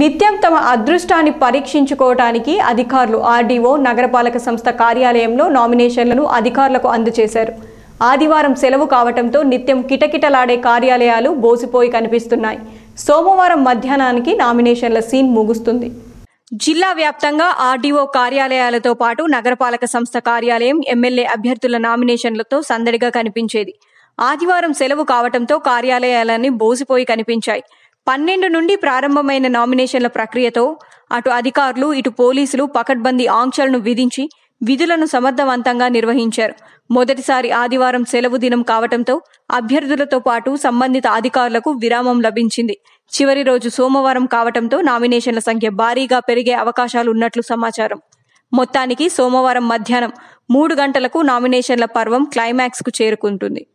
నిత్యం తమ అదృష్టాన్ని పరీక్షించుకోవటానికి అధికారులు ఆర్డీఓ నగరపాలక సంస్థ కార్యాలయంలో నామినేషన్లను అధికారులకు అందజేశారు. ఆదివారం సెలవు కావటంతో నిత్యం కిటకిటలాడే కార్యాలయాలు బోసిపోయి కనిపిస్తున్నాయి. సోమవారం మధ్యాహ్నానికి నామినేషన్ల సీన్ ముగుస్తుంది. జిల్లా వ్యాప్తంగా ఆర్డీఓ కార్యాలయాలతో పాటు నగరపాలక సంస్థ కార్యాలయం ఎమ్మెల్యే అభ్యర్థుల నామినేషన్లతో సందడిగా కనిపించేది. ఆదివారం సెలవు కావటంతో కార్యాలయాలన్నీ బోసిపోయి కనిపించాయి. పన్నెండు నుండి ప్రారంభమైన నామినేషన్ల ప్రక్రియతో అటు అధికారులు ఇటు పోలీసులు పకడ్బందీ ఆంక్షలను విధించి విధులను సమర్థవంతంగా నిర్వహించారు. మొదటిసారి ఆదివారం సెలవు దినం కావటంతో అభ్యర్థులతో పాటు సంబంధిత అధికారులకు విరామం లభించింది. చివరి రోజు సోమవారం కావటంతో నామినేషన్ల సంఖ్య భారీగా పెరిగే అవకాశాలు ఉన్నట్లు సమాచారం. మొత్తానికి సోమవారం మధ్యాహ్నం మూడు గంటలకు నామినేషన్ల పర్వం క్లైమాక్స్కు చేరుకుంటుంది.